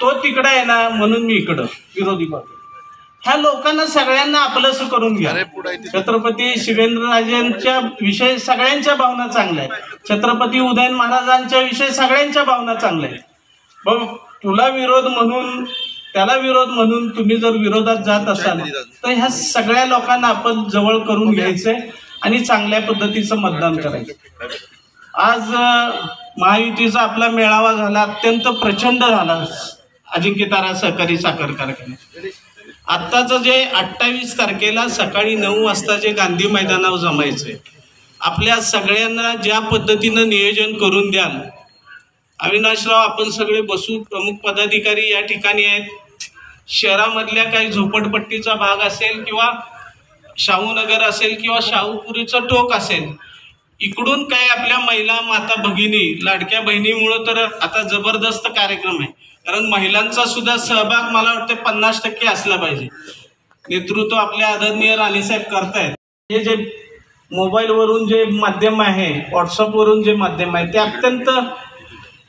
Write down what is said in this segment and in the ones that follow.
तो तिकडं आहे ना म्हणून मी इकडं विरोधी पक्ष. ह्या लोकांना सगळ्यांना आपलंसं करून घ्या. छत्रपती शिवेंद्रराजांच्या विषयी सगळ्यांच्या भावना चांगल्या आहेत. छत्रपती उदयन महाराजांच्या विषयी सगळ्यांच्या भावना चांगल्या आहेत. बघ तुला विरोध म्हणून त्याला विरोध म्हणून तुम्ही जर विरोधात जात असाल तर ह्या सगळ्या लोकांना आपण जवळ करून घ्यायचंय आणि चांगल्या पद्धतीचं मतदान करायचं. आज महायुतीचा आपला मेळावा झाला अत्यंत प्रचंड झाला. अजिंक्यतारा सहकारी साखर कारखाना. आत्ताचं जे अठ्ठावीस तारखेला सकाळी नऊ वाजता जे गांधी मैदानावर जमायचंय आपल्या सगळ्यांना ज्या पद्धतीनं नियोजन करून द्याल अविनाशराव आपण सगळे बसू प्रमुख पदाधिकारी या ठिकाणी आहेत. शहरामधल्या काही झोपडपट्टीचा भाग असेल किंवा शाहूनगर असेल किंवा शाहूपुरीचं टोक असेल इकडून काय आपल्या महिला माता भगिनी लाडक्या बहिणीमुळं तर आता जबरदस्त कार्यक्रम आहे. कारण महिलांचा सुद्धा सहभाग मला वाटतं पन्नास टक्के असला पाहिजे. नेतृत्व आपल्या आदरणीय राणीसाहेब करतायत. हे जे मोबाईलवरून जे माध्यम आहे व्हॉट्सअपवरून जे माध्यम आहे ते अत्यंत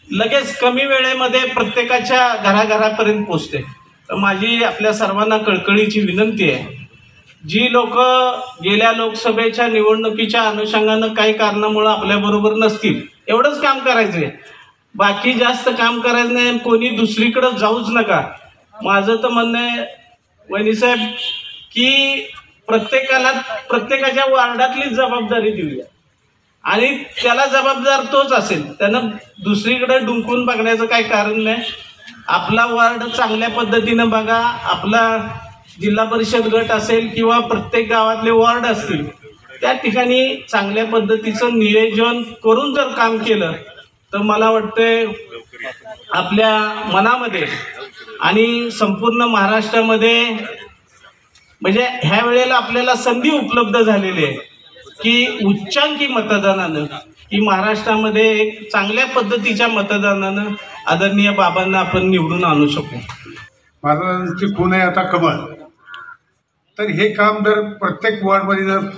लगेच कमी वेळेमध्ये प्रत्येकाच्या घराघरापर्यंत पोचते तर माझी आपल्या सर्वांना कळकळीची विनंती आहे. जी लोक गेल्या लोकसभेच्या निवडणुकीच्या अनुषंगानं काही कारणामुळं आपल्याबरोबर नसतील एवढंच काम करायचं आहे बाकी जास्त काम करायचं नाही आणि कोणी दुसरीकडं जाऊच नका. माझं तर म्हणणं आहे वहिनीसाहेब की प्रत्येकाला प्रत्येकाच्या वार्डातलीच जबाबदारी देऊया. आणि त्याला जबाबदार तोच असेल. त्यानं दुसरीकडे डुंकून बघण्याचं काही कारण नाही. आपला वार्ड चांगल्या पद्धतीनं बघा. आपला जिल्हा परिषद गट असेल किंवा प्रत्येक गावातले वॉर्ड असतील त्या ठिकाणी चांगल्या पद्धतीचं नियोजन करून जर काम केलं तर मला वाटतंय आपल्या मनामध्ये आणि संपूर्ण महाराष्ट्रामध्ये म्हणजे ह्या वेळेला आपल्याला संधी उपलब्ध झालेली आहे की उच्चांकी मतदानानं की महाराष्ट्रामध्ये एक चांगल्या पद्धतीच्या मतदानानं आदरणीय बाबांना आपण निवडून आणू शकू. महाराजांची खून आहे आता कमल तर हे काम जर प्रत्येक वॉर्डमध्ये जर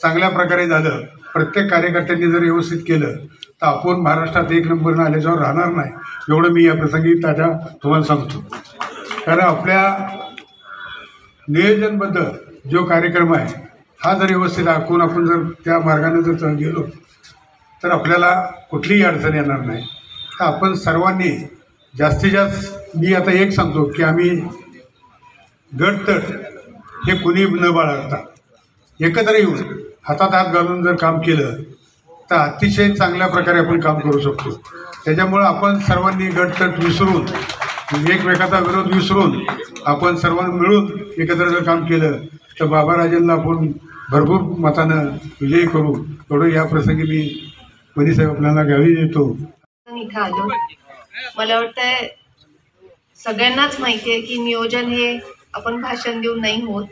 चांगल्या प्रकारे झालं प्रत्येक कार्यकर्त्यांनी जर व्यवस्थित केलं तर आपण महाराष्ट्रात एक नंबरनं आल्याच्यावर राहणार नाही. एवढं मी या प्रसंगी ताज्या तुम्हाला सांगतो. कारण आपल्या नियोजनबद्ध जो कार्यक्रम आहे हा जर व्यवस्थित आखून आपण जर त्या मार्गाने जर गेलो तर आपल्याला कुठलीही अडचण येणार नाही. तर आपण सर्वांनी जास्तीत जास्त मी आता एक सांगतो की आम्ही गटतट हे कुणी न बाळगता एकत्र येऊन हातात हात घालून जर काम केलं तर अतिशय चांगल्या प्रकारे आपण काम करू शकतो. त्याच्यामुळं आपण सर्वांनी गटतट विसरून एकमेकाचा विरोध विसरून आपण सर्वांनी मिळून एकत्र जर काम केलं. तर बाबाराजेंना आपण भरपूर मतानं विजयी करू. एवढं या प्रसंगी मी मनीसाहेब आपल्याला घ्यावी देतो इथं आलो. मला वाटतंय सगळ्यांनाच माहिती आहे की नियोजन हे आपण भाषण देऊन नाही होत.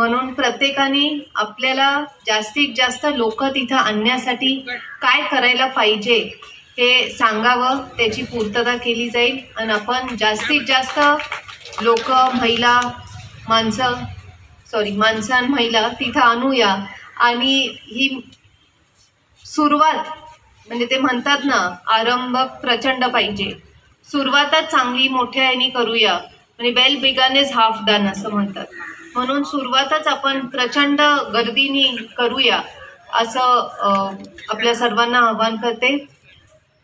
म्हणून प्रत्येकाने आपल्याला जास्तीत जास्त लोक तिथं आणण्यासाठी काय करायला पाहिजे हे सांगावं त्याची पूर्तता केली जाईल. आणि आपण जास्तीत जास्त लोक महिला माणसं सॉरी माणसां महिला तिथं आणूया. आणि ही सुरुवात म्हणजे ते म्हणतात ना आरंभ प्रचंड पाहिजे. सुरुवातच चांगली मोठ्या याने करूया. म्हणजे well begun is half done असं म्हणतात. म्हणून सुरुवातच आपण प्रचंड गर्दीने करूया असं आपल्या सर्वांना आव्हान करते.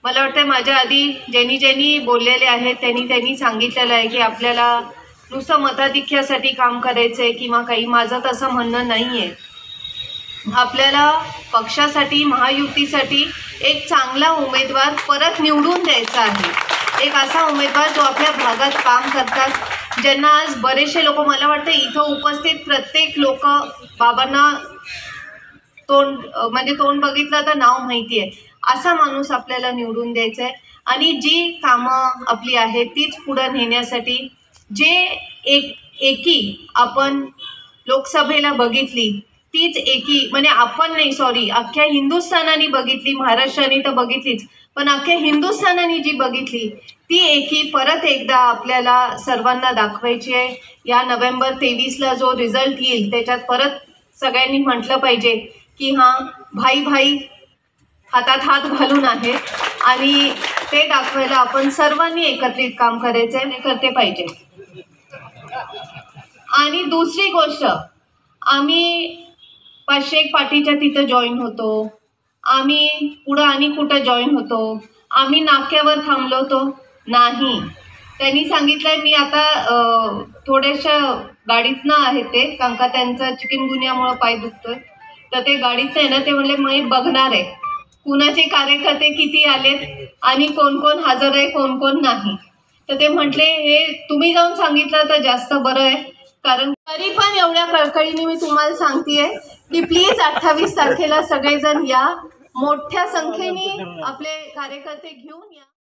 मला वाटतं माझ्या आधी ज्यांनी ज्यांनी बोललेले आहेत त्यांनी त्यांनी सांगितलेलं आहे की आपल्याला नुसतं मताधिक्यासाठी काम करायचं आहे किंवा काही माझं तसं म्हणणं नाही आहे आपल्याला पक्षासाठी महायुतीसाठी एक चांगला उमेदवार परत निवडून द्यायचा आहे. एक असा उमेदवार जो आपल्या भागात काम करतात ज्यांना आज बरेचसे लोक मला वाटतं इथं उपस्थित प्रत्येक लोक बाबांना तोंड म्हणजे तोंड बघितलं तर नाव माहिती आहे. असा माणूस आपल्याला निवडून द्यायचा आहे आणि जी कामं आपली आहेत तीच पुढं नेण्यासाठी जे एक एकी आपण लोकसभेला बघितली तीच एकी म्हणजे आपण नाही सॉरी अख्ख्या हिंदुस्थानाने बघितली महाराष्ट्राने तर बघितलीच पण अख्ख्या हिंदुस्थानाने जी बघितली ती एकी परत एकदा आपल्याला सर्वांना दाखवायची आहे. या नोव्हेंबर तेवीसला जो रिझल्ट येईल त्याच्यात परत सगळ्यांनी म्हटलं पाहिजे की हां भाई भाई हातात हात घालून आहे आणि ते दाखवायला आपण सर्वांनी एकत्रित काम करायचं आहे करते पाहिजे. आणि दुसरी गोष्ट आम्ही पाचशे एक पाठीच्या तिथं जॉईन होतो. आम्ही पुढं आणि कुठं जॉईन होतो? आम्ही नाक्यावर थांबलो होतो? नाही. त्यांनी सांगितलं मी आता थोड्याशा गाडीतनं आहे ते कारण का त्यांचा चिकनगुन्यामुळं पाय दुखतोय. तर ते गाडीतनं आहे ना ते म्हणले मी बघणार आहे. कुणाचे कार्यकर्ते किती आलेत आणि कोण कोण हजर आहे कोण कोण नाही. तर ते म्हटले हे तुम्ही जाऊन सांगितलं तर जास्त बरं आहे. कारण तरी पण एवढ्या कळकळीने मी तुम्हाला सांगते की प्लीज अठ्ठावीस तारखेला सगळेजण या. मोठ्या संख्येने आपले कार्यकर्ते घेऊन या.